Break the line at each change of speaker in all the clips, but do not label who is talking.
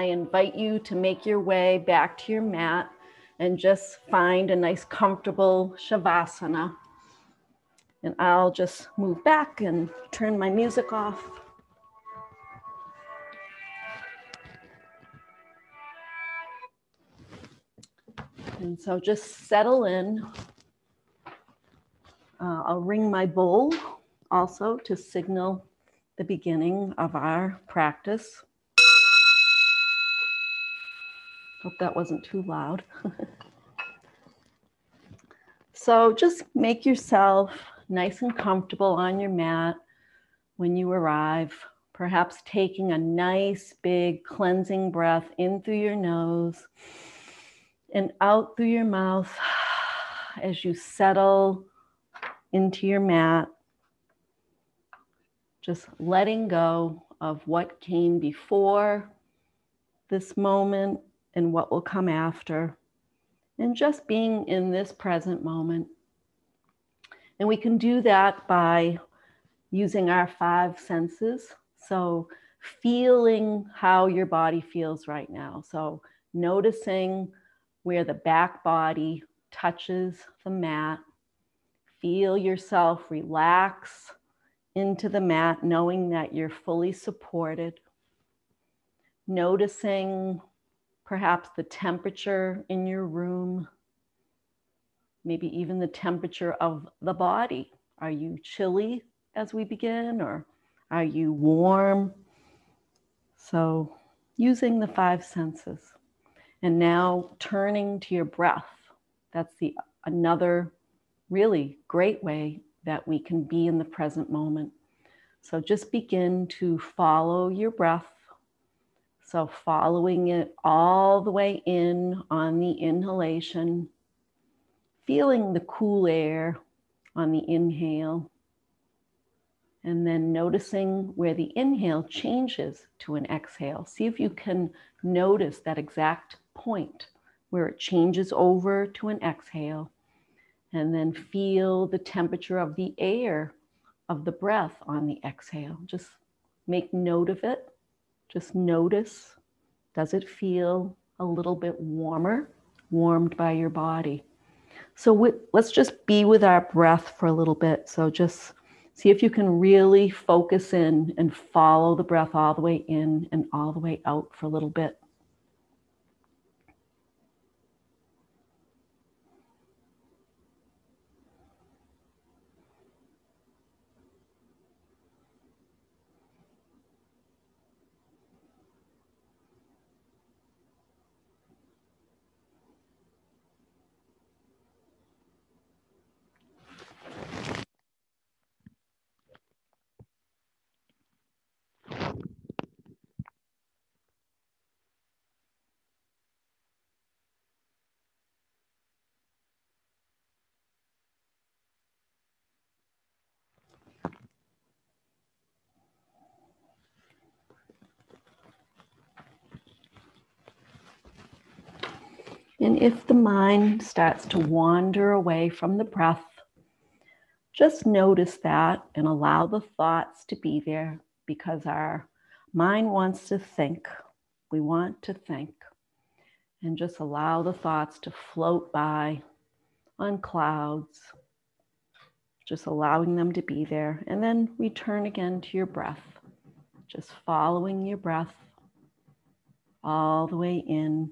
I invite you to make your way back to your mat and just find a nice comfortable Shavasana. And I'll just move back and turn my music off. And so just settle in. Uh, I'll ring my bowl also to signal the beginning of our practice. Hope that wasn't too loud. so just make yourself nice and comfortable on your mat when you arrive, perhaps taking a nice big cleansing breath in through your nose and out through your mouth as you settle into your mat. Just letting go of what came before this moment and what will come after, and just being in this present moment. And we can do that by using our five senses. So, feeling how your body feels right now. So, noticing where the back body touches the mat. Feel yourself relax into the mat, knowing that you're fully supported. Noticing perhaps the temperature in your room, maybe even the temperature of the body. Are you chilly as we begin, or are you warm? So, using the five senses. And now turning to your breath. That's the another really great way that we can be in the present moment. So just begin to follow your breath so, following it all the way in on the inhalation, feeling the cool air on the inhale, and then noticing where the inhale changes to an exhale. See if you can notice that exact point where it changes over to an exhale, and then feel the temperature of the air of the breath on the exhale. Just make note of it just notice does it feel a little bit warmer, warmed by your body? So we, let's just be with our breath for a little bit. So just see if you can really focus in and follow the breath all the way in and all the way out for a little bit. If the mind starts to wander away from the breath, just notice that and allow the thoughts to be there because our mind wants to think. We want to think. And just allow the thoughts to float by on clouds, just allowing them to be there. And then return again to your breath, just following your breath all the way in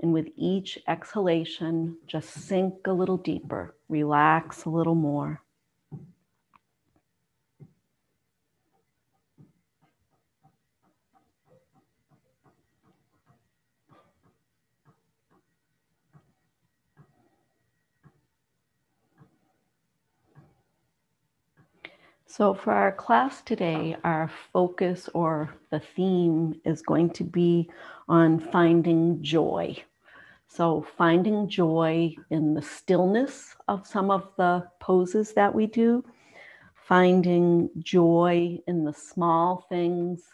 and with each exhalation, just sink a little deeper, relax a little more. So, for our class today, our focus or the theme is going to be on finding joy. So, finding joy in the stillness of some of the poses that we do, finding joy in the small things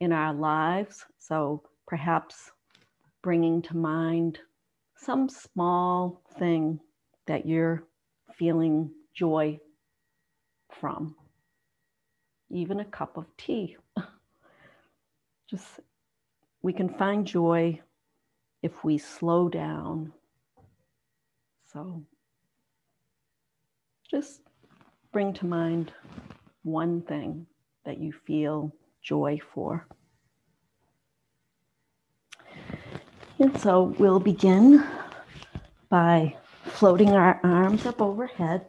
in our lives. So, perhaps bringing to mind some small thing that you're feeling joy from, even a cup of tea. Just we can find joy if we slow down. So just bring to mind one thing that you feel joy for. And so we'll begin by floating our arms up overhead,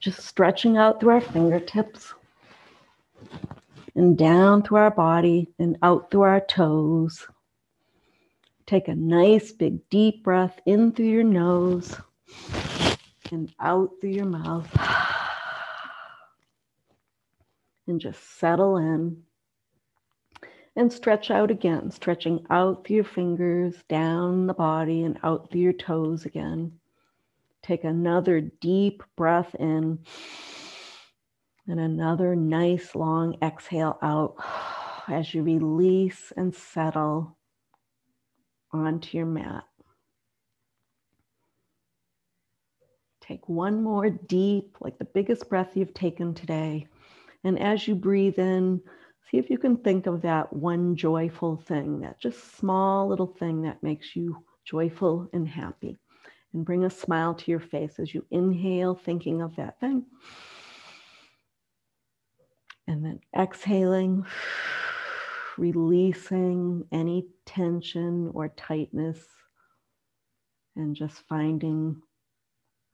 just stretching out through our fingertips and down through our body and out through our toes. Take a nice big deep breath in through your nose and out through your mouth. And just settle in and stretch out again, stretching out through your fingers, down the body, and out through your toes again. Take another deep breath in and another nice long exhale out as you release and settle onto your mat. Take one more deep, like the biggest breath you've taken today. And as you breathe in, See if you can think of that one joyful thing, that just small little thing that makes you joyful and happy. And bring a smile to your face as you inhale, thinking of that thing. And then exhaling, releasing any tension or tightness, and just finding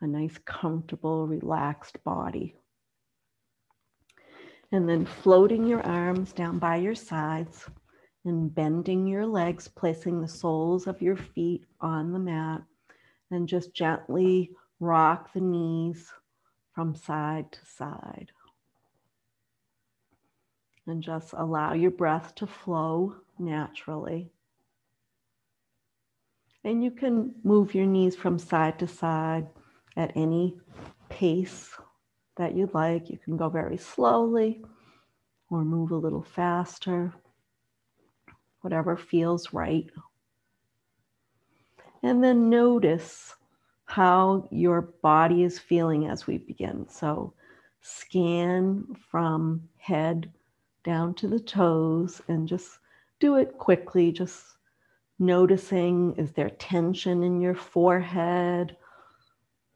a nice, comfortable, relaxed body. And then floating your arms down by your sides and bending your legs, placing the soles of your feet on the mat, and just gently rock the knees from side to side. And just allow your breath to flow naturally. And you can move your knees from side to side at any pace that you'd like. You can go very slowly or move a little faster, whatever feels right. And then notice how your body is feeling as we begin. So scan from head down to the toes and just do it quickly, just noticing is there tension in your forehead,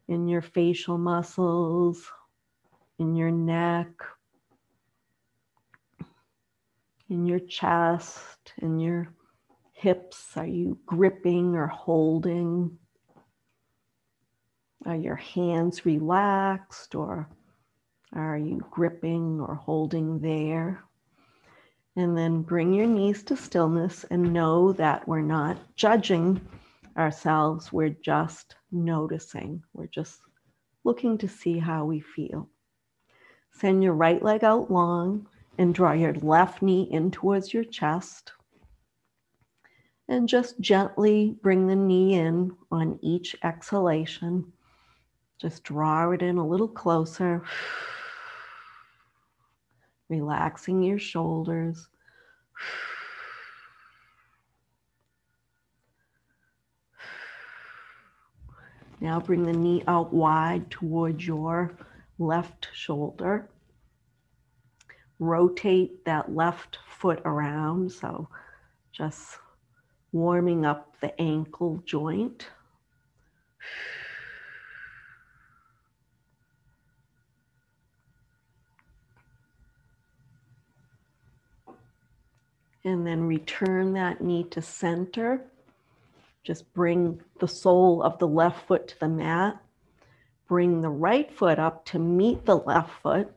in your facial muscles, in your neck, in your chest, in your hips. Are you gripping or holding? Are your hands relaxed or are you gripping or holding there? And then bring your knees to stillness and know that we're not judging ourselves, we're just noticing. We're just looking to see how we feel. Send your right leg out long and draw your left knee in towards your chest. And just gently bring the knee in on each exhalation. Just draw it in a little closer. Relaxing your shoulders. Now bring the knee out wide towards your left shoulder. Rotate that left foot around. So just warming up the ankle joint. And then return that knee to center. Just bring the sole of the left foot to the mat Bring the right foot up to meet the left foot.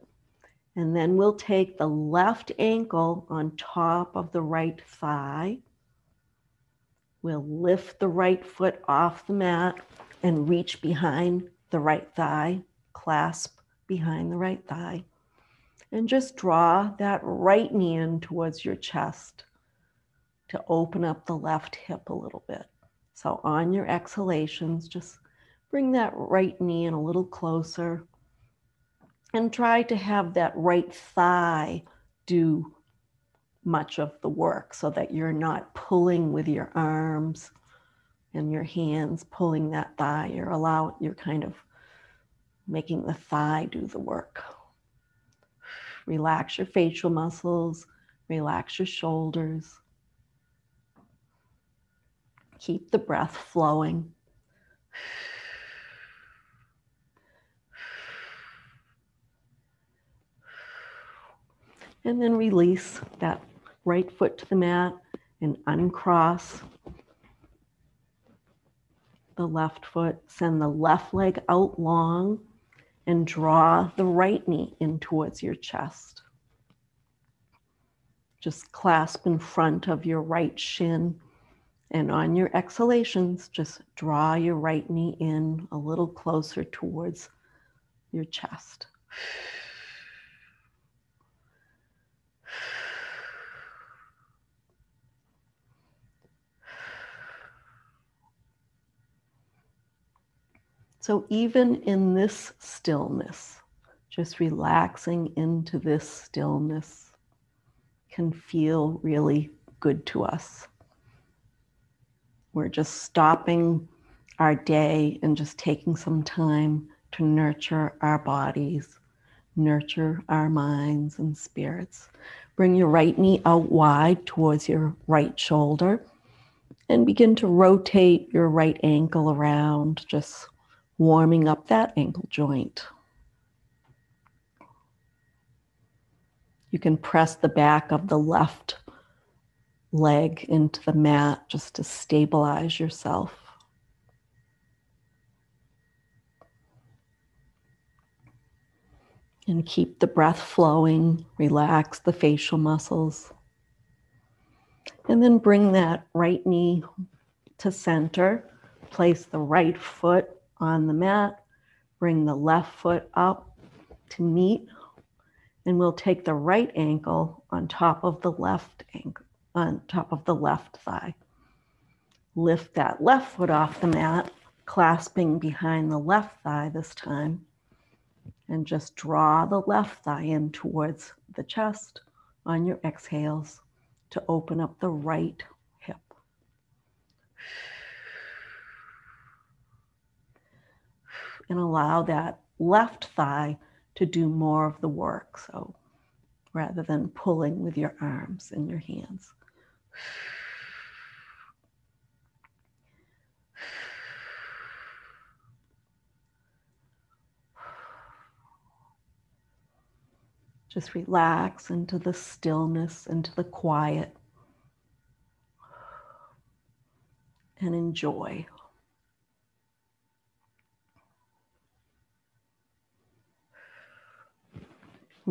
And then we'll take the left ankle on top of the right thigh. We'll lift the right foot off the mat and reach behind the right thigh, clasp behind the right thigh. And just draw that right knee in towards your chest to open up the left hip a little bit. So on your exhalations, just Bring that right knee in a little closer and try to have that right thigh do much of the work so that you're not pulling with your arms and your hands pulling that thigh. You're allowing, you're kind of making the thigh do the work. Relax your facial muscles, relax your shoulders, Keep the breath flowing. And then release that right foot to the mat and uncross the left foot. Send the left leg out long and draw the right knee in towards your chest. Just clasp in front of your right shin. And on your exhalations, just draw your right knee in a little closer towards your chest. So, even in this stillness, just relaxing into this stillness can feel really good to us. We're just stopping our day and just taking some time to nurture our bodies, nurture our minds and spirits. Bring your right knee out wide towards your right shoulder and begin to rotate your right ankle around, just warming up that ankle joint. You can press the back of the left leg into the mat just to stabilize yourself. And keep the breath flowing, relax the facial muscles. And then bring that right knee to center. Place the right foot on the mat. Bring the left foot up to meet. And we'll take the right ankle on top of the left ankle, on top of the left thigh. Lift that left foot off the mat, clasping behind the left thigh this time. And just draw the left thigh in towards the chest on your exhales to open up the right hip. And allow that left thigh to do more of the work. So rather than pulling with your arms and your hands. Just relax into the stillness, into the quiet, and enjoy.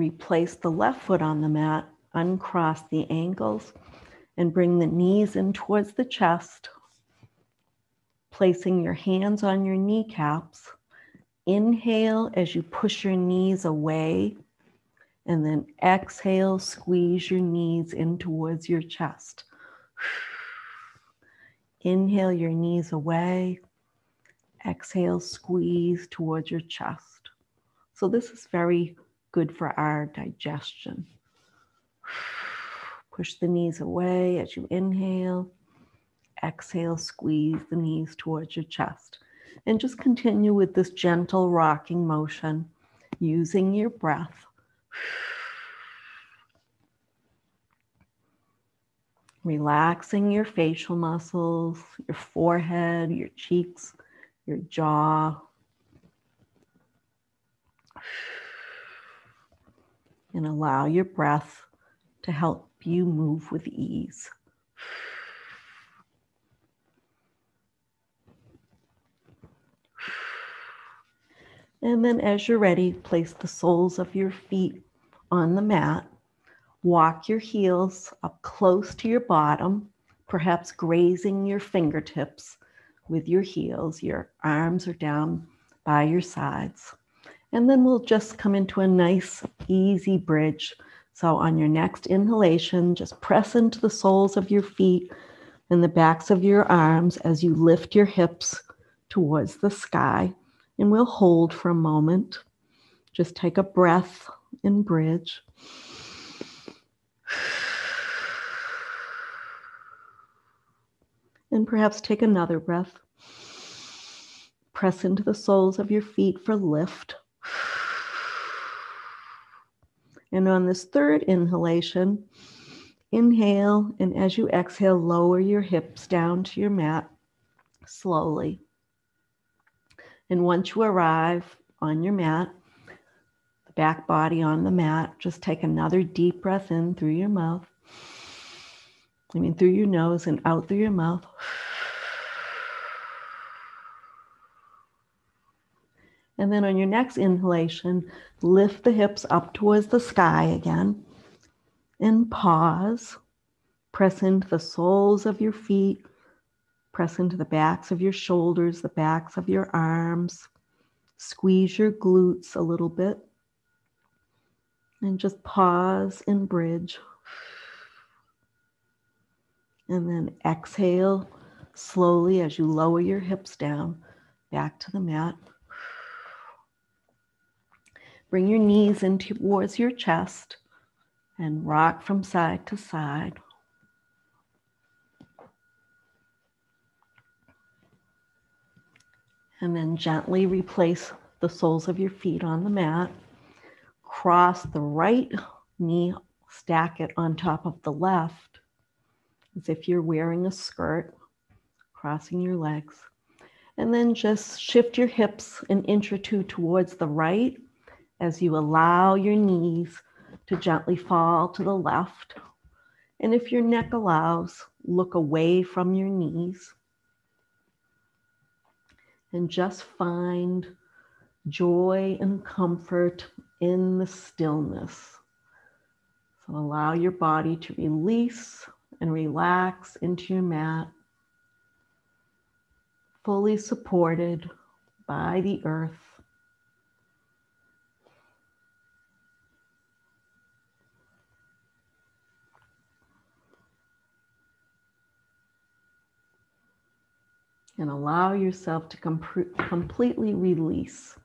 Replace the left foot on the mat, uncross the ankles, and bring the knees in towards the chest, placing your hands on your kneecaps. Inhale as you push your knees away and then exhale, squeeze your knees in towards your chest. Inhale your knees away. Exhale, squeeze towards your chest. So, this is very good for our digestion. Push the knees away as you inhale. Exhale, squeeze the knees towards your chest. And just continue with this gentle rocking motion using your breath Relaxing your facial muscles, your forehead, your cheeks, your jaw. And allow your breath to help you move with ease. And then, as you're ready, place the soles of your feet on the mat. Walk your heels up close to your bottom, perhaps grazing your fingertips with your heels. Your arms are down by your sides. And then we'll just come into a nice, easy bridge. So, on your next inhalation, just press into the soles of your feet and the backs of your arms as you lift your hips towards the sky and we'll hold for a moment. Just take a breath in bridge. And perhaps take another breath. Press into the soles of your feet for lift. And on this third inhalation, inhale, and as you exhale, lower your hips down to your mat slowly. And once you arrive on your mat, the back body on the mat, just take another deep breath in through your mouth. I mean, through your nose and out through your mouth. And then on your next inhalation, lift the hips up towards the sky again and pause. Press into the soles of your feet, press into the backs of your shoulders, the backs of your arms. Squeeze your glutes a little bit. And just pause and bridge. And then exhale slowly as you lower your hips down back to the mat. Bring your knees in towards your chest and rock from side to side. And then gently replace the soles of your feet on the mat. Cross the right knee, stack it on top of the left as if you're wearing a skirt, crossing your legs. And then just shift your hips an inch or two towards the right as you allow your knees to gently fall to the left. And if your neck allows, look away from your knees. And just find joy and comfort in the stillness. So allow your body to release and relax into your mat, fully supported by the earth. And allow yourself to com- completely release.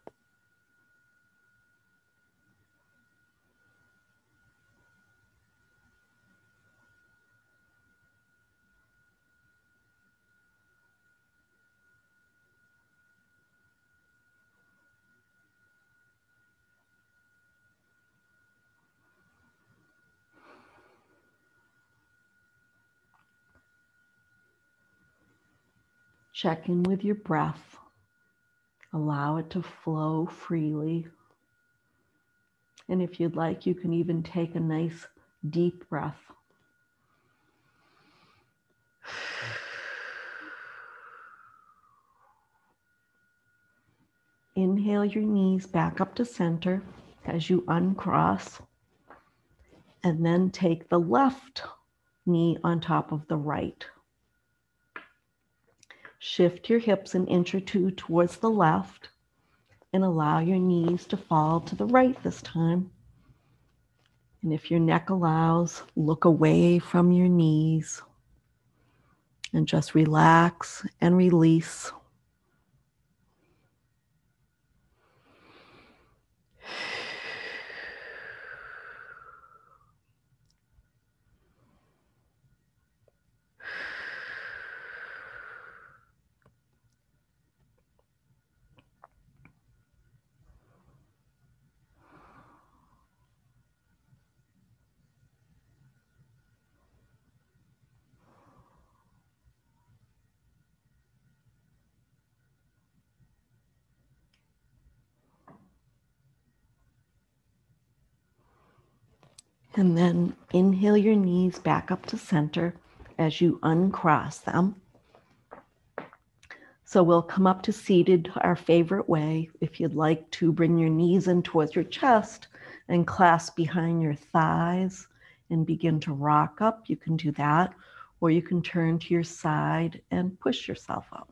Check in with your breath. Allow it to flow freely. And if you'd like, you can even take a nice deep breath. Inhale your knees back up to center as you uncross. And then take the left knee on top of the right. Shift your hips an inch or two towards the left and allow your knees to fall to the right this time. And if your neck allows, look away from your knees and just relax and release. And then inhale your knees back up to center as you uncross them. So we'll come up to seated our favorite way. If you'd like to bring your knees in towards your chest and clasp behind your thighs and begin to rock up, you can do that. Or you can turn to your side and push yourself up.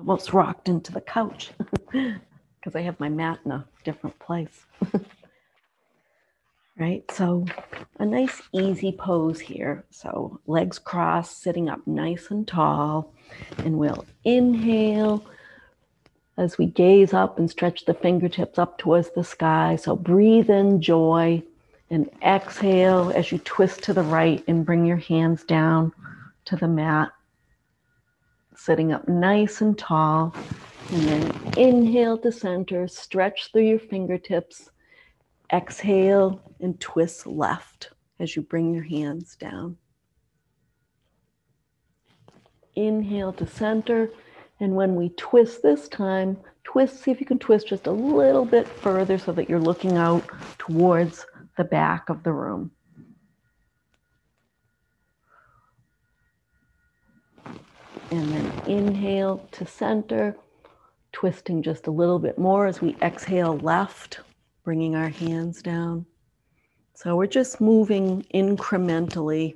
Almost rocked into the couch because I have my mat in a different place. right, so a nice easy pose here. So legs crossed, sitting up nice and tall. And we'll inhale as we gaze up and stretch the fingertips up towards the sky. So breathe in joy and exhale as you twist to the right and bring your hands down to the mat sitting up nice and tall. And then inhale to center, stretch through your fingertips. Exhale and twist left as you bring your hands down. Inhale to center. And when we twist this time, twist, see if you can twist just a little bit further so that you're looking out towards the back of the room. And then inhale to center, twisting just a little bit more as we exhale left, bringing our hands down. So we're just moving incrementally,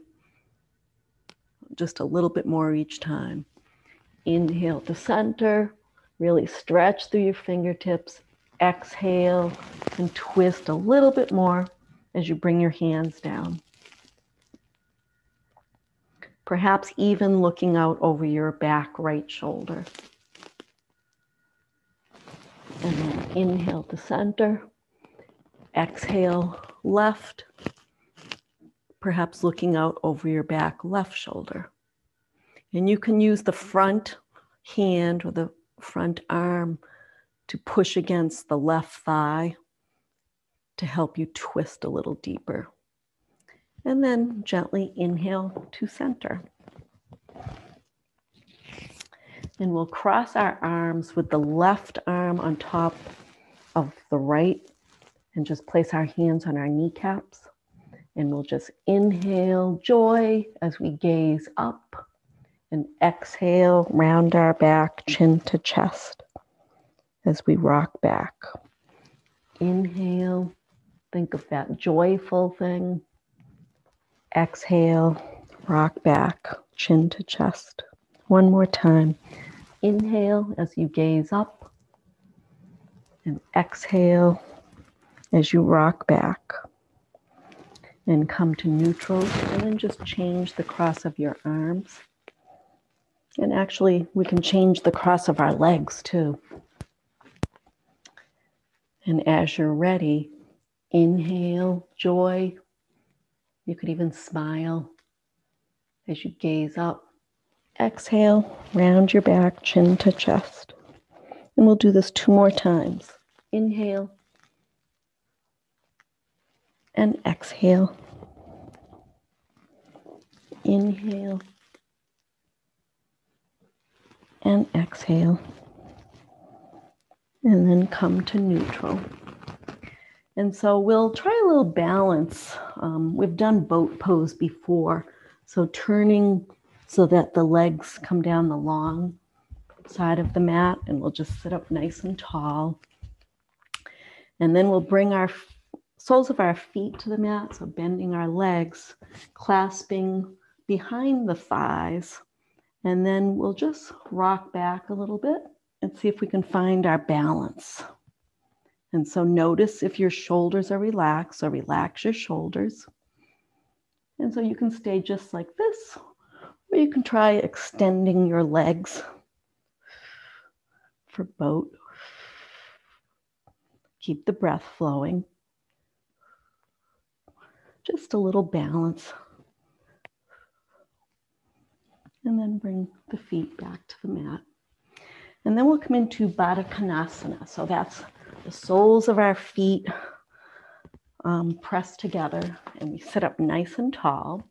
just a little bit more each time. Inhale to center, really stretch through your fingertips. Exhale and twist a little bit more as you bring your hands down. Perhaps even looking out over your back right shoulder. And then inhale to center. Exhale left. Perhaps looking out over your back left shoulder. And you can use the front hand or the front arm to push against the left thigh to help you twist a little deeper. And then gently inhale to center. And we'll cross our arms with the left arm on top of the right and just place our hands on our kneecaps. And we'll just inhale joy as we gaze up and exhale, round our back, chin to chest as we rock back. Inhale, think of that joyful thing. Exhale, rock back, chin to chest. One more time. Inhale as you gaze up, and exhale as you rock back. And come to neutral, and then just change the cross of your arms. And actually, we can change the cross of our legs too. And as you're ready, inhale joy. You could even smile as you gaze up. Exhale, round your back, chin to chest. And we'll do this two more times. Inhale and exhale. Inhale and exhale. And then come to neutral. And so we'll try a little balance. Um, we've done boat pose before. So turning so that the legs come down the long side of the mat, and we'll just sit up nice and tall. And then we'll bring our soles of our feet to the mat, so bending our legs, clasping behind the thighs, and then we'll just rock back a little bit and see if we can find our balance. And so notice if your shoulders are relaxed, so relax your shoulders. And so you can stay just like this, or you can try extending your legs for boat. Keep the breath flowing. Just a little balance and then bring the feet back to the mat. And then we'll come into Baddha Konasana. So that's the soles of our feet um, pressed together and we sit up nice and tall.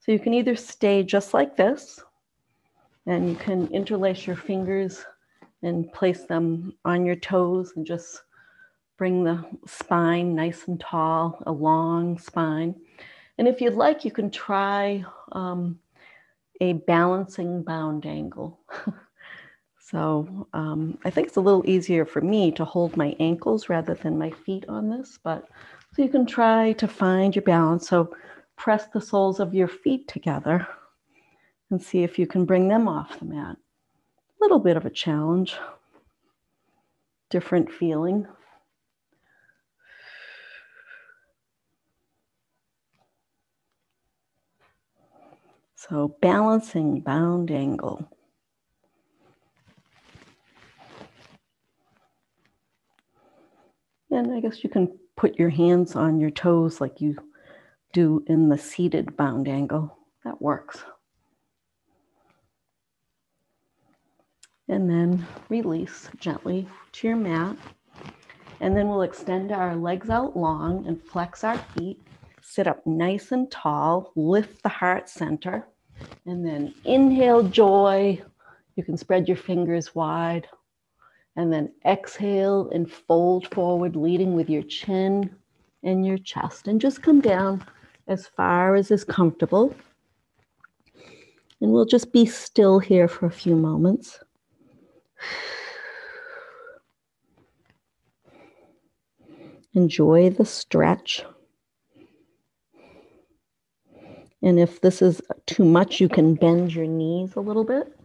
So you can either stay just like this and you can interlace your fingers and place them on your toes and just bring the spine nice and tall, a long spine. And if you'd like, you can try um, a balancing bound angle. so um, I think it's a little easier for me to hold my ankles rather than my feet on this, but so you can try to find your balance. So press the soles of your feet together and see if you can bring them off the mat. A little bit of a challenge, different feeling. So balancing bound angle. And I guess you can put your hands on your toes like you do in the seated bound angle. That works. And then release gently to your mat. And then we'll extend our legs out long and flex our feet sit up nice and tall, lift the heart center, and then inhale joy. You can spread your fingers wide. And then exhale and fold forward, leading with your chin and your chest. And just come down as far as is comfortable. And we'll just be still here for a few moments. Enjoy the stretch. And if this is too much, you can bend your knees a little bit.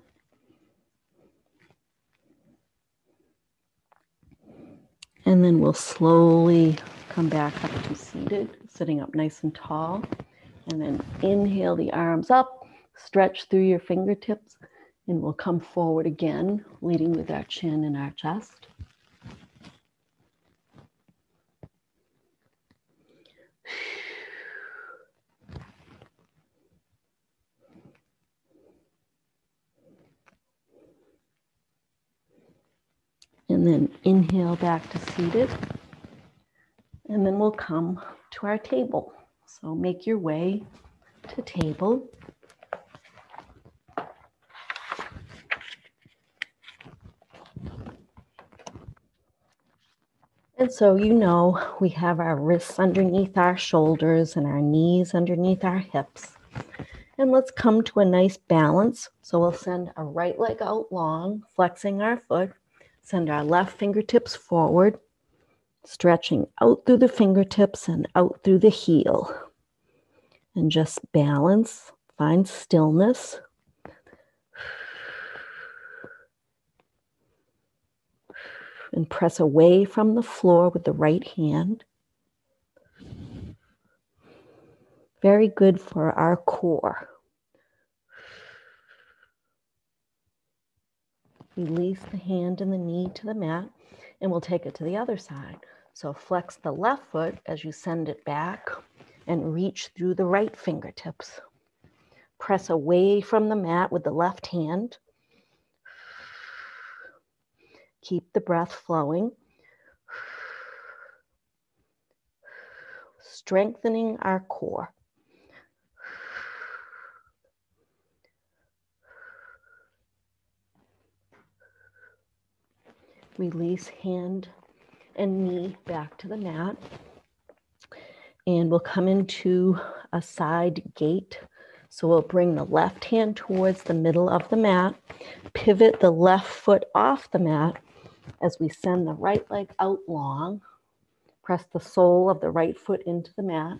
And then we'll slowly come back up to seated, sitting up nice and tall. And then inhale the arms up, stretch through your fingertips, and we'll come forward again, leading with our chin and our chest. And then inhale back to seated. And then we'll come to our table. So make your way to table. And so, you know, we have our wrists underneath our shoulders and our knees underneath our hips. And let's come to a nice balance. So we'll send a right leg out long, flexing our foot. Send our left fingertips forward, stretching out through the fingertips and out through the heel. And just balance, find stillness. And press away from the floor with the right hand. Very good for our core. Release the hand and the knee to the mat, and we'll take it to the other side. So flex the left foot as you send it back and reach through the right fingertips. Press away from the mat with the left hand. Keep the breath flowing. Strengthening our core. Release hand and knee back to the mat. And we'll come into a side gate. So we'll bring the left hand towards the middle of the mat, pivot the left foot off the mat as we send the right leg out long. Press the sole of the right foot into the mat.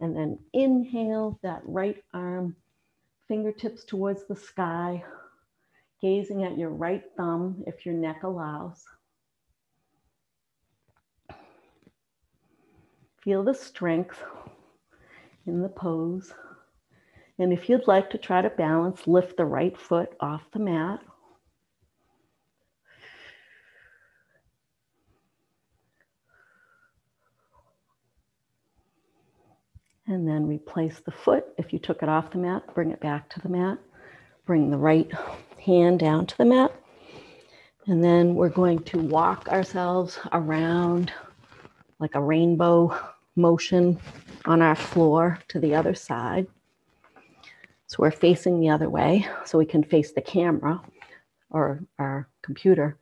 And then inhale that right arm, fingertips towards the sky, gazing at your right thumb if your neck allows. Feel the strength in the pose. And if you'd like to try to balance, lift the right foot off the mat. And then replace the foot. If you took it off the mat, bring it back to the mat. Bring the right hand down to the mat. And then we're going to walk ourselves around like a rainbow motion on our floor to the other side. So we're facing the other way so we can face the camera or our computer.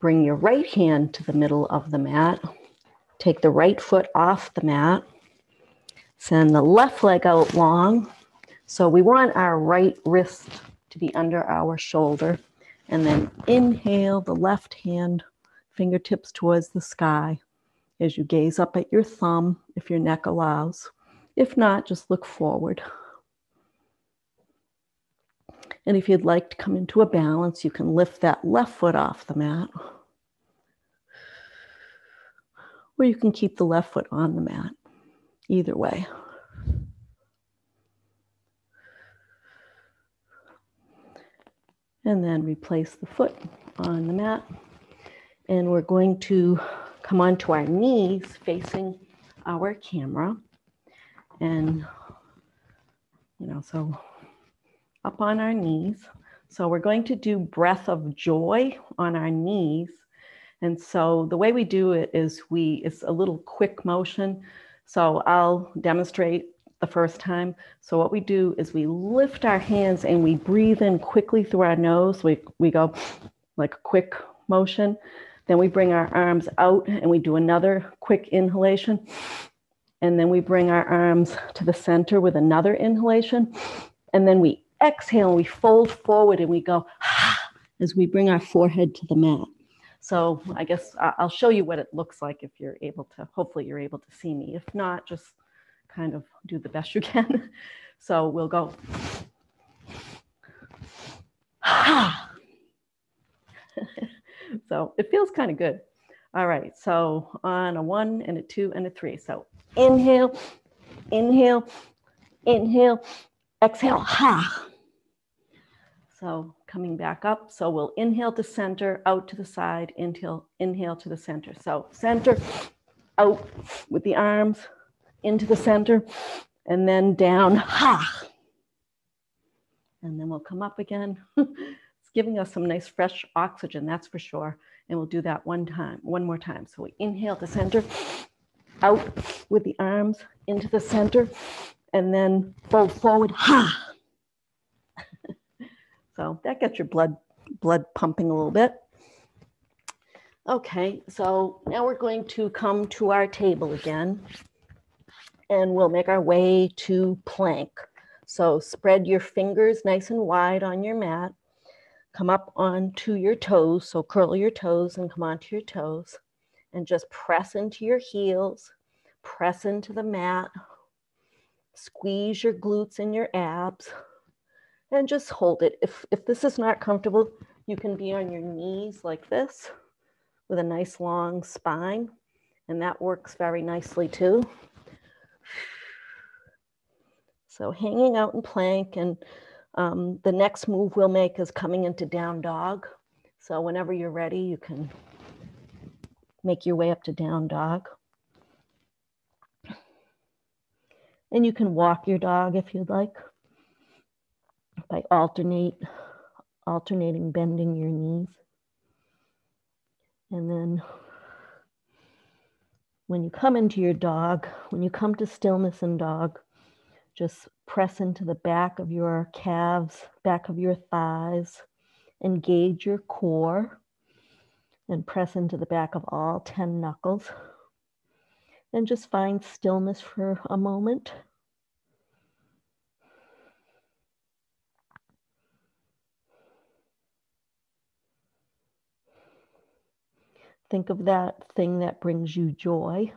Bring your right hand to the middle of the mat. Take the right foot off the mat. Send the left leg out long. So we want our right wrist to be under our shoulder. And then inhale the left hand, fingertips towards the sky as you gaze up at your thumb if your neck allows. If not, just look forward. And if you'd like to come into a balance, you can lift that left foot off the mat. Or you can keep the left foot on the mat. Either way. And then replace the foot on the mat. And we're going to come onto our knees facing our camera. And, you know, so up on our knees. So we're going to do breath of joy on our knees. And so the way we do it is we, it's a little quick motion. So I'll demonstrate the first time. So what we do is we lift our hands and we breathe in quickly through our nose. We, we go like a quick motion. Then we bring our arms out and we do another quick inhalation. And then we bring our arms to the center with another inhalation. And then we exhale and we fold forward and we go as we bring our forehead to the mat. So I guess I'll show you what it looks like if you're able to, hopefully you're able to see me. If not, just kind of do the best you can. So we'll go. so it feels kind of good. All right, so on a one and a two and a three. So inhale, inhale, inhale, exhale, ha. So coming back up. So we'll inhale to center, out to the side, inhale, inhale to the center. So center, out with the arms, into the center, and then down, ha. And then we'll come up again. it's giving us some nice fresh oxygen, that's for sure. And we'll do that one time, one more time. So we inhale to center, out with the arms, into the center, and then fold forward, ha. so that gets your blood blood pumping a little bit. Okay, so now we're going to come to our table again and we'll make our way to plank. So spread your fingers nice and wide on your mat. Come up onto your toes. So curl your toes and come onto your toes and just press into your heels, press into the mat, squeeze your glutes and your abs, and just hold it. If, if this is not comfortable, you can be on your knees like this with a nice long spine, and that works very nicely too. So hanging out in plank and um, the next move we'll make is coming into down dog. So whenever you're ready, you can make your way up to down dog. And you can walk your dog if you'd like by alternate, alternating bending your knees. And then when you come into your dog, when you come to stillness in dog, just press into the back of your calves, back of your thighs, engage your core, and press into the back of all 10 knuckles. And just find stillness for a moment. Think of that thing that brings you joy.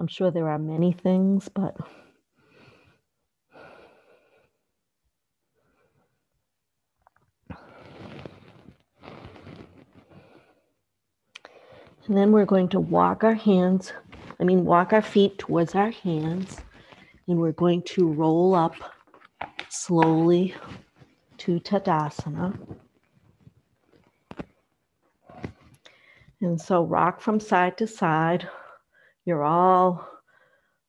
I'm sure there are many things, but And then we're going to walk our hands, I mean, walk our feet towards our hands. And we're going to roll up slowly to Tadasana. And so rock from side to side. You're all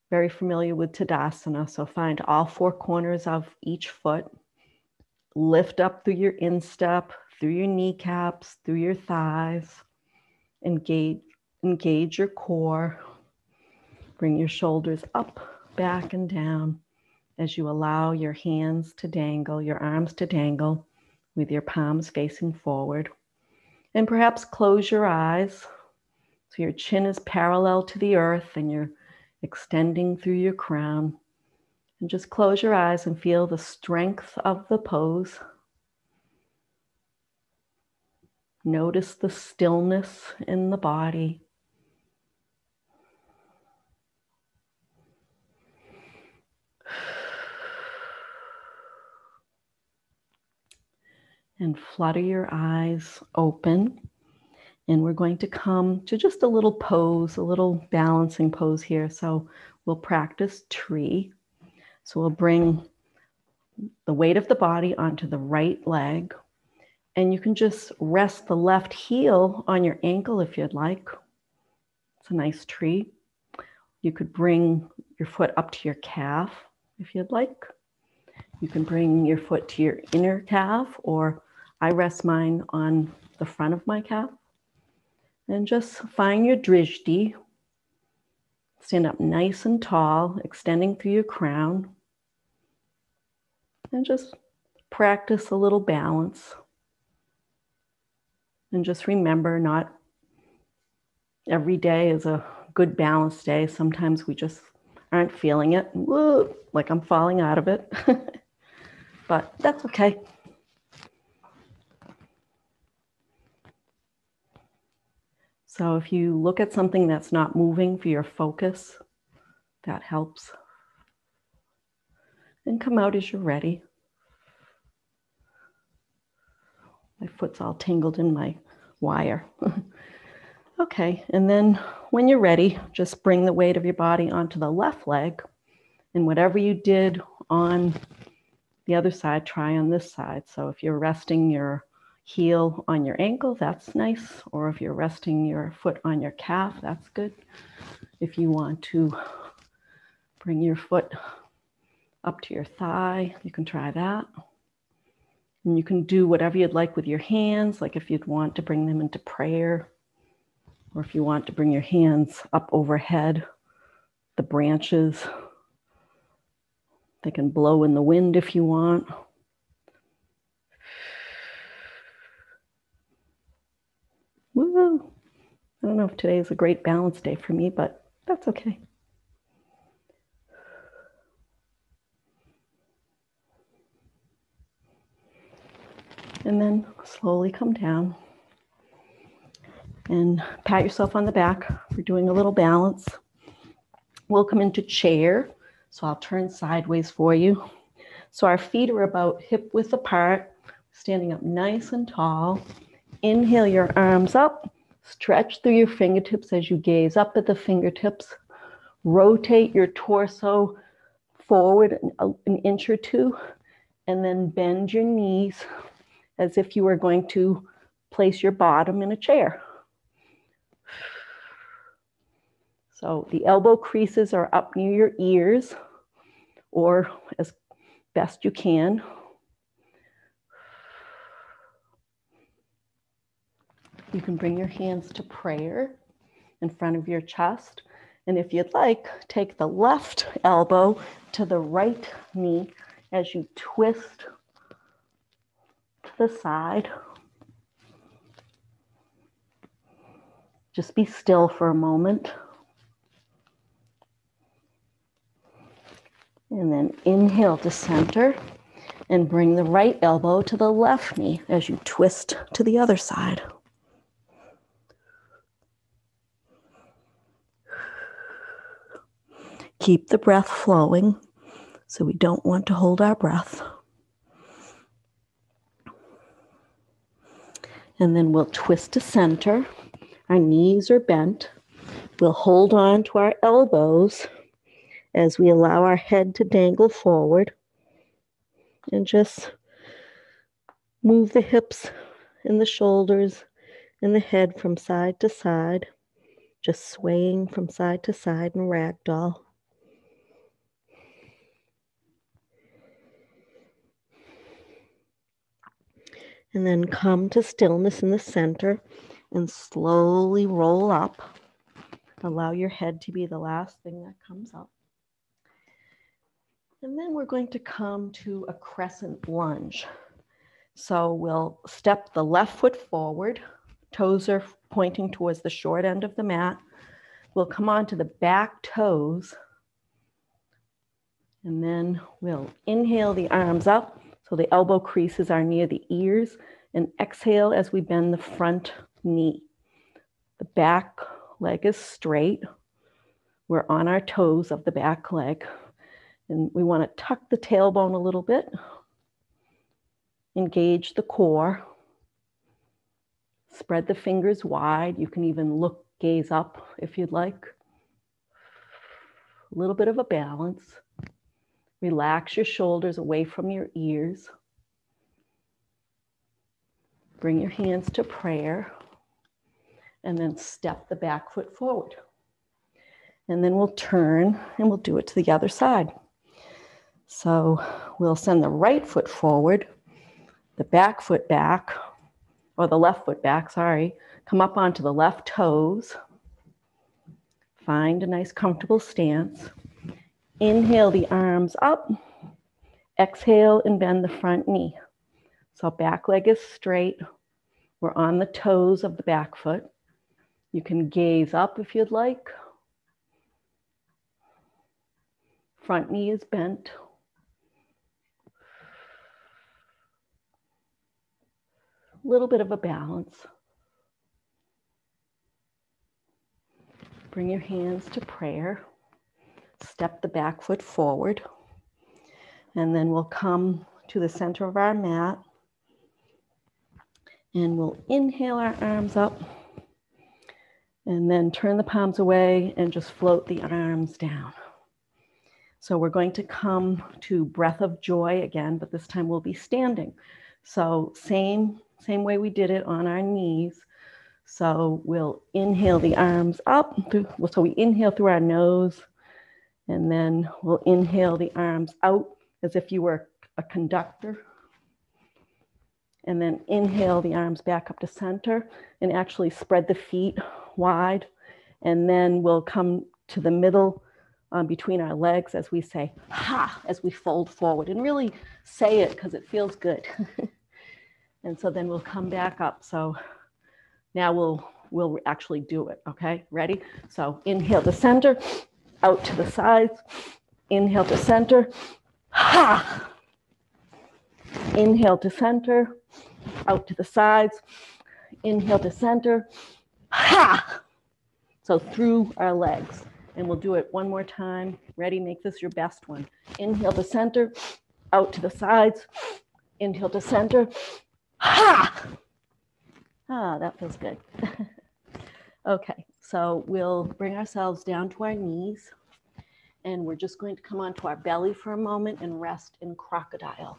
very familiar with Tadasana. So find all four corners of each foot. Lift up through your instep, through your kneecaps, through your thighs engage, engage your core. Bring your shoulders up, back, and down as you allow your hands to dangle, your arms to dangle with your palms facing forward. And perhaps close your eyes so your chin is parallel to the earth and you're extending through your crown. And just close your eyes and feel the strength of the pose. Notice the stillness in the body. And flutter your eyes open. And we're going to come to just a little pose, a little balancing pose here. So we'll practice tree. So we'll bring the weight of the body onto the right leg and you can just rest the left heel on your ankle if you'd like. It's a nice tree. You could bring your foot up to your calf if you'd like. You can bring your foot to your inner calf, or I rest mine on the front of my calf. And just find your drishti. Stand up nice and tall, extending through your crown. And just practice a little balance. And just remember, not every day is a good balanced day. Sometimes we just aren't feeling it, like I'm falling out of it. but that's okay. So if you look at something that's not moving for your focus, that helps. And come out as you're ready. My foot's all tangled in my wire. okay, and then when you're ready, just bring the weight of your body onto the left leg. And whatever you did on the other side, try on this side. So if you're resting your heel on your ankle, that's nice. Or if you're resting your foot on your calf, that's good. If you want to bring your foot up to your thigh, you can try that. And you can do whatever you'd like with your hands, like if you'd want to bring them into prayer, or if you want to bring your hands up overhead, the branches. They can blow in the wind if you want. Woo! I don't know if today is a great balance day for me, but that's okay. And then slowly come down and pat yourself on the back for doing a little balance. We'll come into chair. So I'll turn sideways for you. So our feet are about hip width apart, standing up nice and tall. Inhale your arms up, stretch through your fingertips as you gaze up at the fingertips. Rotate your torso forward an inch or two, and then bend your knees as if you were going to place your bottom in a chair. So the elbow creases are up near your ears or as best you can. You can bring your hands to prayer in front of your chest. And if you'd like, take the left elbow to the right knee as you twist the side. Just be still for a moment. And then inhale to center and bring the right elbow to the left knee as you twist to the other side. Keep the breath flowing so we don't want to hold our breath. And then we'll twist to center. Our knees are bent. We'll hold on to our elbows as we allow our head to dangle forward and just move the hips and the shoulders and the head from side to side, just swaying from side to side in ragdoll. And then come to stillness in the center and slowly roll up. Allow your head to be the last thing that comes up. And then we're going to come to a crescent lunge. So we'll step the left foot forward, toes are pointing towards the short end of the mat. We'll come on to the back toes. And then we'll inhale the arms up so the elbow creases are near the ears and exhale as we bend the front knee. The back leg is straight. We're on our toes of the back leg. And we want to tuck the tailbone a little bit, engage the core, spread the fingers wide. You can even look, gaze up if you'd like. A little bit of a balance. Relax your shoulders away from your ears. Bring your hands to prayer and then step the back foot forward. And then we'll turn and we'll do it to the other side. So we'll send the right foot forward, the back foot back, or the left foot back, sorry. Come up onto the left toes. Find a nice comfortable stance. Inhale the arms up. Exhale and bend the front knee. So back leg is straight. We're on the toes of the back foot. You can gaze up if you'd like. Front knee is bent. A little bit of a balance. Bring your hands to prayer. Step the back foot forward. And then we'll come to the center of our mat. And we'll inhale our arms up. And then turn the palms away and just float the arms down. So we're going to come to breath of joy again, but this time we'll be standing. So same, same way we did it on our knees. So we'll inhale the arms up. so we inhale through our nose, and then we'll inhale the arms out as if you were a conductor. And then inhale the arms back up to center and actually spread the feet wide. And then we'll come to the middle um, between our legs as we say, ha, as we fold forward and really say it because it feels good. and so then we'll come back up. So now we'll, we'll actually do it. Okay, ready? So inhale to center, out to the sides, inhale to center, ha. Inhale to center, out to the sides, inhale to center, ha. So through our legs. And we'll do it one more time. Ready? Make this your best one. Inhale to center, out to the sides, inhale to center, ha. Ah, that feels good. okay, so we'll bring ourselves down to our knees and we're just going to come onto our belly for a moment and rest in crocodile.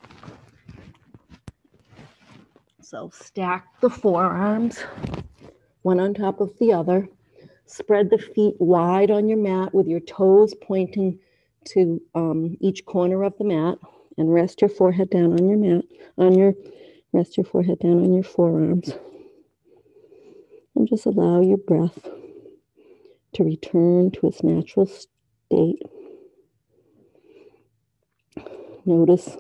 So stack the forearms, one on top of the other. Spread the feet wide on your mat with your toes pointing to um, each corner of the mat and rest your forehead down on your mat, on your, rest your forehead down on your forearms. And just allow your breath to return to its natural state. Notice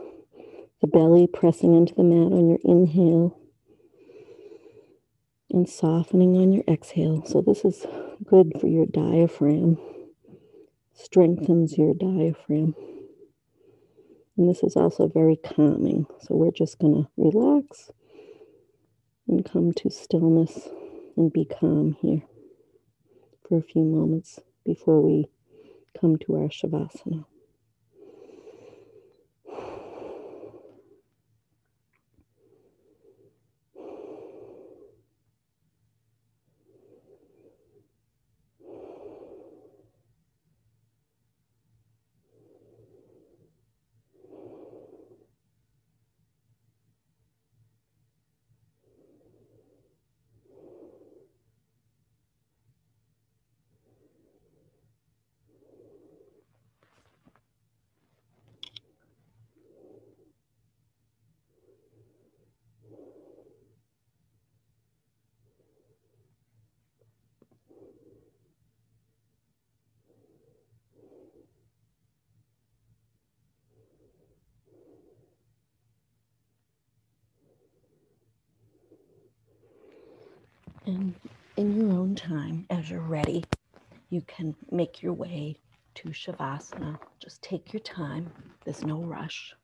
the belly pressing into the mat on your inhale and softening on your exhale. So, this is good for your diaphragm, strengthens your diaphragm. And this is also very calming. So, we're just going to relax and come to stillness and be calm here for a few moments before we come to our Shavasana. And in your own time, as you're ready, you can make your way to Shavasana. Just take your time, there's no rush.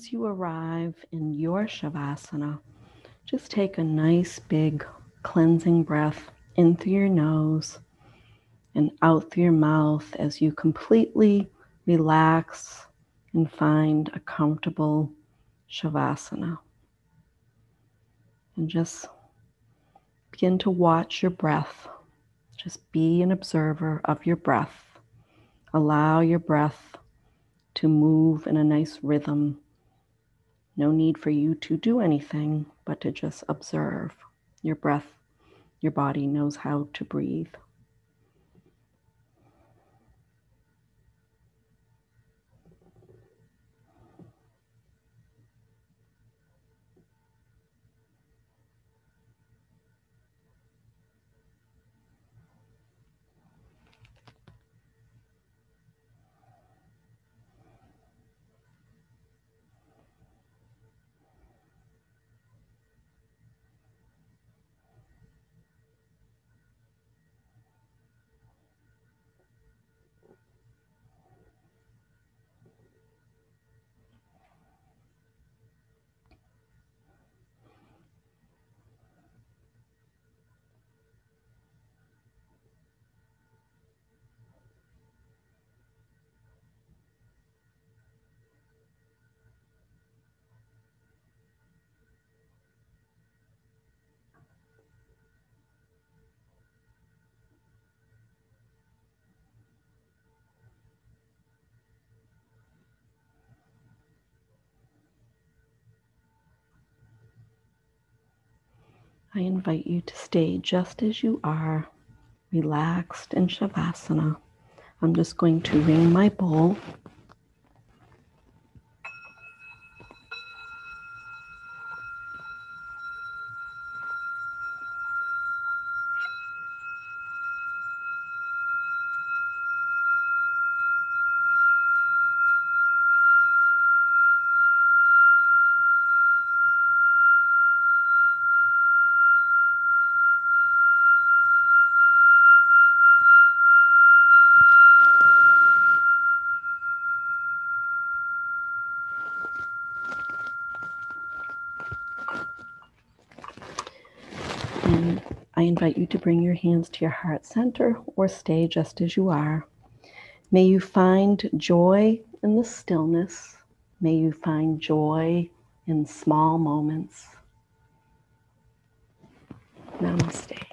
Once you arrive in your Shavasana, just take a nice big cleansing breath in through your nose and out through your mouth as you completely relax and find a comfortable Shavasana. And just begin to watch your breath. Just be an observer of your breath. Allow your breath to move in a nice rhythm. No need for you to do anything, but to just observe Your breath, your body knows how to breathe. I invite you to stay just as you are, relaxed in Shavasana. I'm just going to ring my bowl. To bring your hands to your heart center or stay just as you are. May you find joy in the stillness. May you find joy in small moments. Namaste.